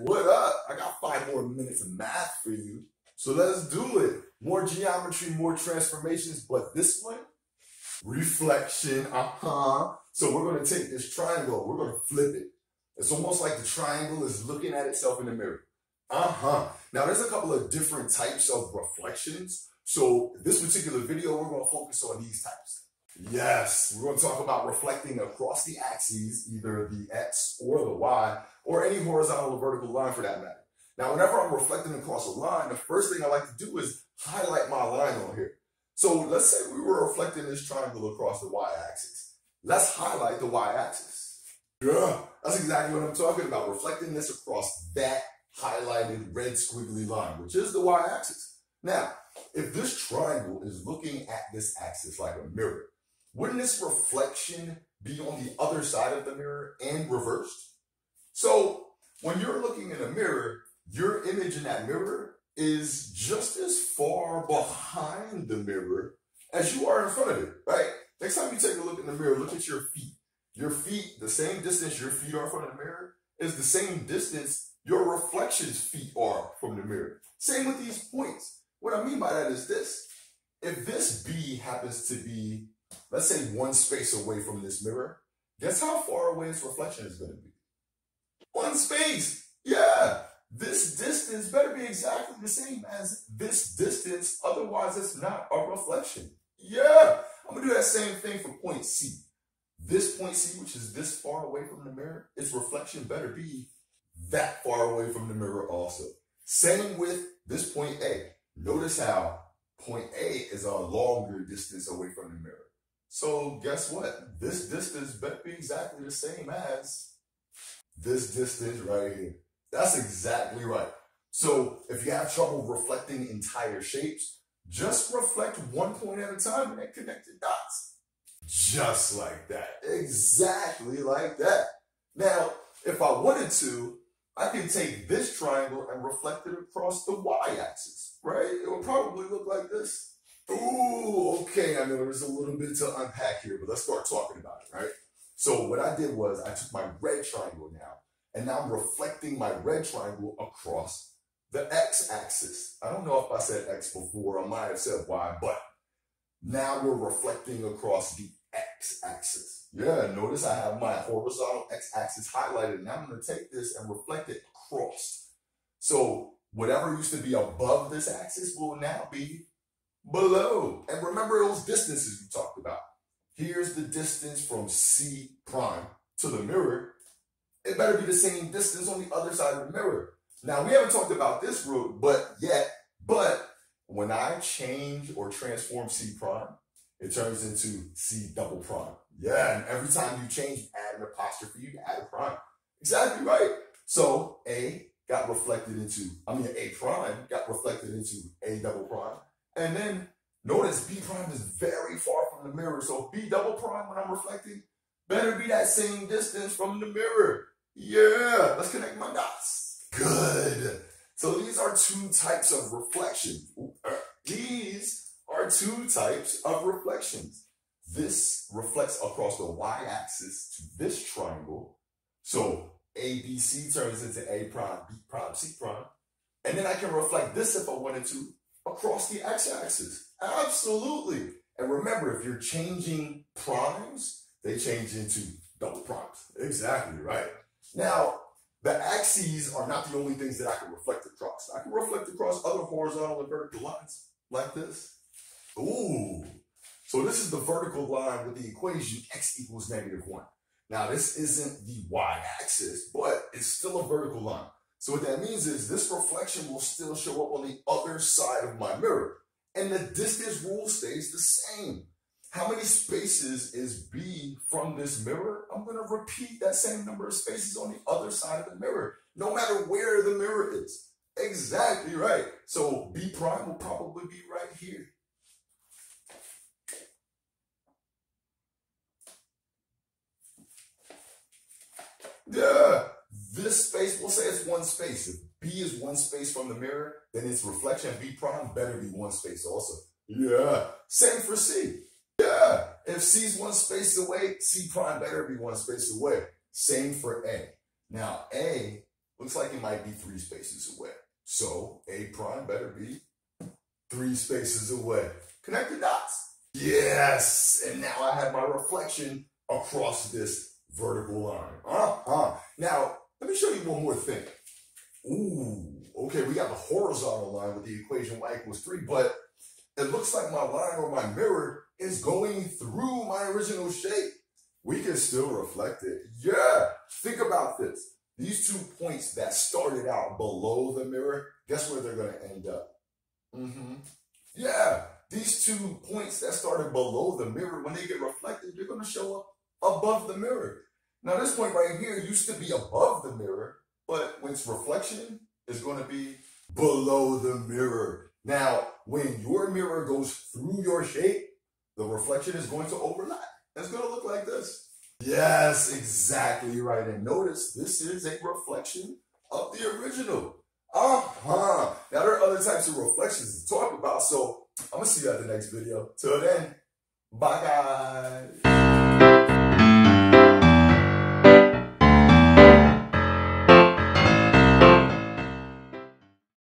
What up? I got five more minutes of math for you. So let's do it. More geometry, more transformations, but this one, reflection. Uh-huh. So we're going to take this triangle, we're to flip it. It's almost like the triangle is looking at itself in the mirror. Uh-huh. Now there's a couple of different types of reflections. So this particular video, we're to focus on these types. Yes, we're going to talk about reflecting across the axes, either the X or the Y, or any horizontal or vertical line for that matter. Now, whenever I'm reflecting across a line, the first thing I like to do is highlight my line on here. So let's say we were reflecting this triangle across the y-axis. Let's highlight the y-axis. Yeah, that's exactly what I'm talking about, reflecting this across that highlighted red squiggly line, which is the y-axis. Now, if this triangle is looking at this axis like a mirror, wouldn't this reflection be on the other side of the mirror and reversed? So when you're looking in a mirror, your image in that mirror is just as far behind the mirror as you are in front of it, right? Next time you take a look in the mirror, look at your feet. Your feet, the same distance your feet are of the mirror, is the same distance your reflection's feet are from the mirror. Same with these points. What I mean by that is this. If this B happens to be, let's say, one space away from this mirror, guess how far away its reflection is going to be? One space. Yeah. This distance better be exactly the same as this distance. Otherwise, it's not a reflection. Yeah. I'm going to do that same thing for point C. This point C, which is this far away from the mirror, its reflection better be that far away from the mirror also. Same with this point A. Notice how point A is a longer distance away from the mirror. So guess what? This distance better be exactly the same as this distance right here. That's exactly right. So if you have trouble reflecting entire shapes, just reflect one point at a time and then connect the dots. Just like that. Exactly like that. Now, if I wanted to, I can take this triangle and reflect it across the y-axis, right? It would probably look like this. Ooh, okay, I know there's a little bit to unpack here, but let's start talking about it, right? So what I did was I took my red triangle now, and now I'm reflecting my red triangle across the x-axis. I don't know if I said x before, I might have said y, but now we're reflecting across the x-axis. Yeah, notice I have my horizontal x-axis highlighted. Now I'm going to take this and reflect it across. So whatever used to be above this axis will now be below. And remember those distances we talked about. Here's the distance from C prime to the mirror. It better be the same distance on the other side of the mirror. Now, we haven't talked about this root, but yet, but when I change or transform C prime, it turns into C double prime. Yeah, and every time you change, add an apostrophe, you add a prime. Exactly right. So A got reflected into, I mean, A prime got reflected into A double prime. And then notice B prime is very far from the mirror. So B double prime, when I'm reflecting, better be that same distance from the mirror. Yeah, let's connect my dots. Good. So these are two types of reflection. These are two types of reflections. This reflects across the y-axis to this triangle. So ABC turns into A prime, B prime, C prime. And then I can reflect this if I wanted to across the x-axis. Absolutely. And remember, if you're changing primes, they change into double primes. Exactly, right? Now, the axes are not the only things that I can reflect across. I can reflect across other horizontal and vertical lines like this. Ooh. So this is the vertical line with the equation x equals negative 1. Now, this isn't the y-axis, but it's still a vertical line. So what that means is this reflection will still show up on the other side of my mirror. And the distance rule stays the same. How many spaces is B from this mirror? I'm going to repeat that same number of spaces on the other side of the mirror, no matter where the mirror is. Exactly right. So B prime will probably be right here. Yeah, this space, we'll say it's one space. If B is one space from the mirror, then its reflection B prime better be one space also. Yeah, same for C. Yeah, if C's one space away, C prime better be one space away. Same for A. Now, A looks like it might be three spaces away. So A prime better be three spaces away. Connect the dots. Yes, and now I have my reflection across this vertical line. Uh-huh. Now, let me show you one more thing. Ooh, okay, we got the horizontal line with the equation y equals 3, but it looks like my line or my mirror is going through my original shape. We can still reflect it. Yeah, think about this. These two points that started out below the mirror, guess where they're going to end up? Mm-hmm. Yeah, these two points that started below the mirror, when they get reflected, they're going to show up above the mirror. Now, this point right here used to be above the mirror, but when it's reflection, it's going to be below the mirror. Now, when your mirror goes through your shape, the reflection is going to overlap. It's going to look like this. Yes, exactly right. And notice this is a reflection of the original. Uh-huh. Now, there are other types of reflections to talk about, so I'm going to see you at the next video. Till then, bye, guys.